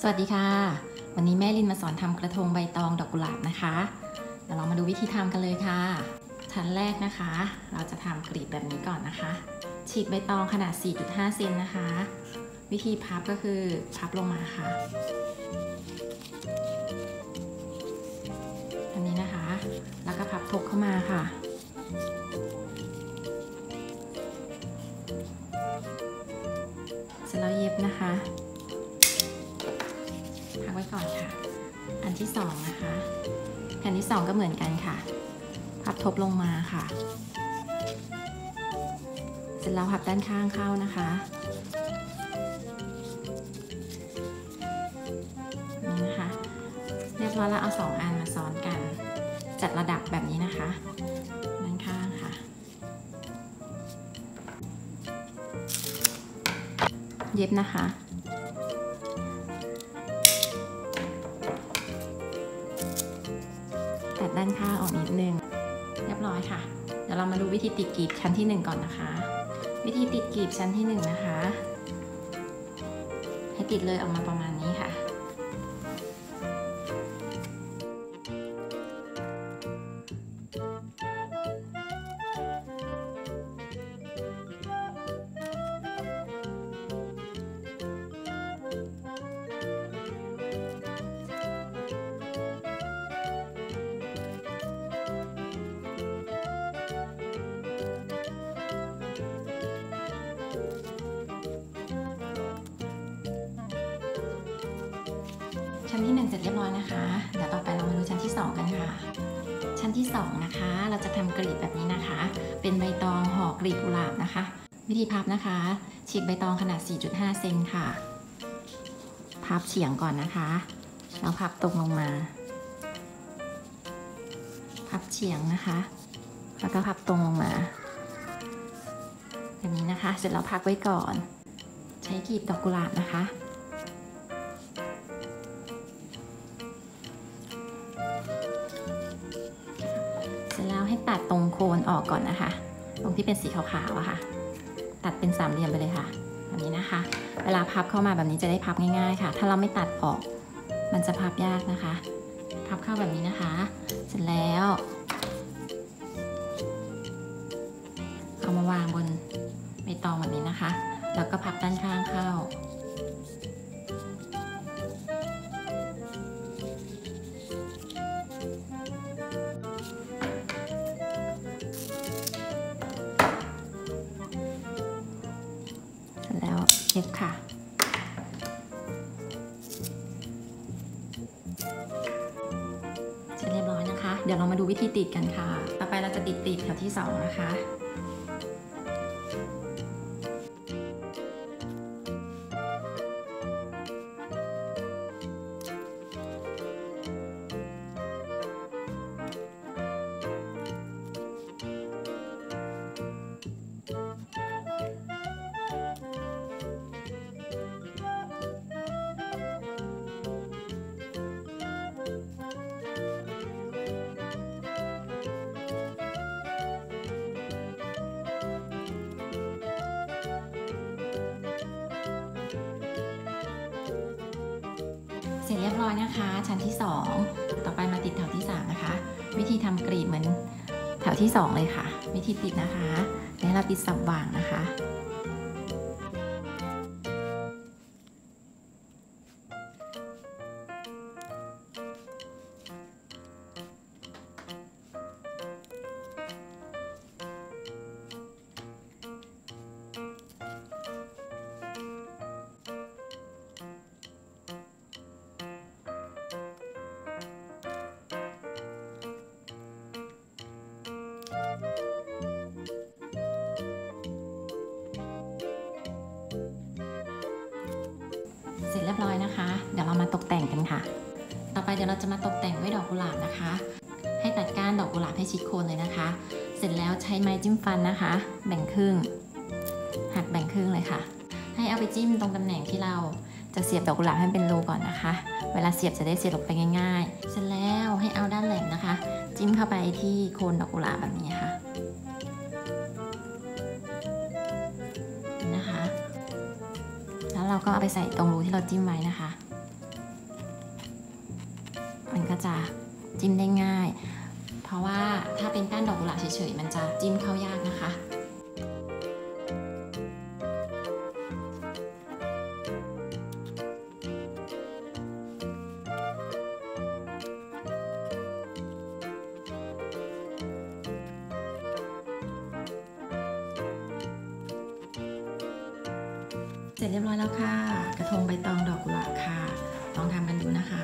สวัสดีค่ะ วันนี้แม่ลินมาสอนทำกระทงใบตองดอกกุหลาบนะคะเดี๋ยวเรามาดูวิธีทำกันเลยค่ะ ชั้นแรกนะคะ เราจะทำกรีบแบบนี้ก่อนนะคะ ฉีกใบตองขนาด 4.5 เซนนะคะ วิธีพับก็คือพับลงมาค่ะอันนี้นะคะ แล้วก็พับทกเข้ามาค่ะเสร็จแล้วเย็บนะคะ ไว้ก่อนค่ะ อันที่สองนะคะ แผ่นที่สองก็เหมือนกันค่ะ พับทบลงมาค่ะ เสร็จแล้วพับด้านข้างเข้านะคะนี่นะคะ เรียบร้อยแล้วเอาสองอันมาซ้อนกัน จัดระดับแบบนี้นะคะด้านข้างค่ะเย็บนะคะ ด้านข้างออกนิดนึง เรียบร้อยค่ะ เดี๋ยวเรามาดูวิธีติดกรีบชั้นที่ 1 ก่อนนะคะ วิธีติดกรีบชั้นที่ 1 นะคะ ให้ติดเลยออกมาประมาณนี้ค่ะ ชั้นที่ 1 เสร็จเรียบร้อยนะคะ เดี๋ยวต่อไปเรามาดูชั้นที่ 2 กันค่ะ ชั้นที่ 2 นะคะ เราจะทำกลีบแบบนี้นะคะ เป็นใบตองห่อกลีบกุหลาบนะคะ วิธีพับนะคะ ฉีกใบตองขนาด 4.5 เซนค่ะ พับเฉียงก่อนนะคะ แล้วพับตรงลงมา พับเฉียงนะคะ แล้วก็พับตรงลงมา แบบนี้นะคะ เสร็จแล้วพักไว้ก่อน ใช้กลีบดอกกุหลาบนะคะ ตัดตรงโคนออกก่อนนะคะ ตรงที่เป็นสีขาวๆอะค่ะ ตัดเป็นสามเหลี่ยมไปเลยค่ะแบบนี้นะคะ เวลาพับเข้ามาแบบนี้จะได้พับง่ายๆค่ะ ถ้าเราไม่ตัดออก มันจะพับยากนะคะ พับเข้าแบบนี้นะคะ เสร็จแล้วเอามาวางบนใบตองแบบนี้นะคะ แล้วก็พับด้านข้างเข้า เย็บค่ะ เสร็จเรียบร้อยนะคะ เดี๋ยวเรามาดูวิธีติดกันค่ะ ต่อไปเราจะติดติดแถวที่สองนะคะ ร็จเรียบร้อยนะคะ ชั้นที่ 2 ต่อไปมาติดแถวที่ 3 นะคะ วิธีทำกรีดเหมือนแถวที่ 2 เลยค่ะ วิธีติดนะคะแล้วเราติดสับวางนะคะ กันค่ะ ต่อไปเดี๋ยวเราจะมาตกแต่งด้วยดอกกุหลาบนะคะ ให้ตัดก้านดอกกุหลาบให้ชิดโคนเลยนะคะ เสร็จแล้วใช้ไม้จิ้มฟันนะคะ แบ่งครึ่ง หักแบ่งครึ่งเลยค่ะ ให้เอาไปจิ้มตรงตำแหน่งที่เราจะเสียบดอกกุหลาบให้เป็นรูก่อนนะคะ เวลาเสียบจะได้เสียบลงไปง่าย ๆ เสร็จแล้วให้เอาด้านแหลมนะคะ จิ้มเข้าไปที่โคนดอกกุหลาบแบบนี้ค่ะนะคะ แล้วเราก็เอาไปใส่ตรงรูที่เราจิ้มไว้นะคะ มันก็จะจิ้มได้ง่าย เพราะว่าถ้าเป็นก้นดอกกุหลาบเฉยๆ มันจะจิ้มเข้ายากนะคะเสร็จเรียบร้อยแล้วค่ะ กระทงใบตองดอกกุหลาบค่ะ ลองทำกันดูนะคะ